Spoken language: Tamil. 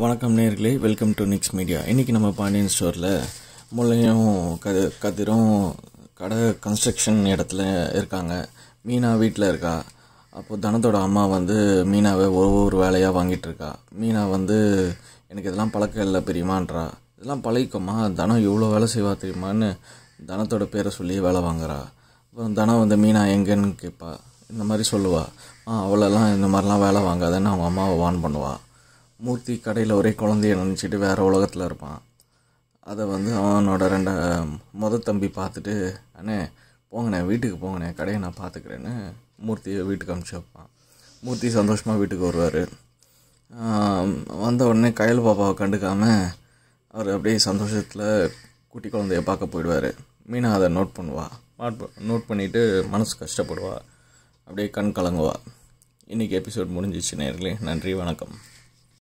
வணக்கம் நேர்களே வெல்கம் டு நிக்ஸ் மீடியா இன்றைக்கி நம்ம பாண்டியன் ஸ்டோரில் முல்லையும் கதி கதிரும் கடை கன்ஸ்ட்ரக்ஷன் இடத்துல இருக்காங்க. மீனா வீட்டில் இருக்கா. அப்போது தனத்தோட அம்மா வந்து மீனாவை ஒவ்வொரு வேலையாக வாங்கிட்டு இருக்கா மீனா வந்து எனக்கு இதெல்லாம் பழக்கம் இல்லை பெரியமான்றா. இதெல்லாம் பழகிக்கோமா? தனம் இவ்வளோ வேலை செய்வா தெரியுமான்னு தனத்தோட பேரை சொல்லி வேலை வாங்குறா. அப்புறம் தனம் வந்து மீனா எங்கன்னு கேட்பா இந்த மாதிரி சொல்லுவாள் ஆ அவளெல்லாம் இந்த மாதிரிலாம் வேலை வாங்காதன்னு அவங்க அம்மாவை வான் பண்ணுவாள் மூர்த்தி கடையில் ஒரே குழந்தைய நினச்சிட்டு வேறு உலகத்தில் இருப்பான். அதை வந்து அவனோட ரெண்ட மொத தம்பி பார்த்துட்டு அண்ணே போங்கண்ணே வீட்டுக்கு போங்கண்ணே கடையை நான் பார்த்துக்கிறேன்னு மூர்த்தியை வீட்டுக்கு அனுப்பிச்சி வைப்பான். மூர்த்தி சந்தோஷமாக வீட்டுக்கு வருவார். வந்த உடனே கயல் பாப்பாவை கண்டுக்காமல் அவர் அப்படியே சந்தோஷத்தில் குட்டி குழந்தைய பார்க்க போயிடுவார். மீனா அதை நோட் பண்ணுவா. நோட் நோட் பண்ணிவிட்டு மனசு கஷ்டப்படுவா. அப்படியே கண் கலங்குவா. இன்றைக்கி எபிசோட் முடிஞ்சிச்சு நேர்களே. நன்றி வணக்கம்.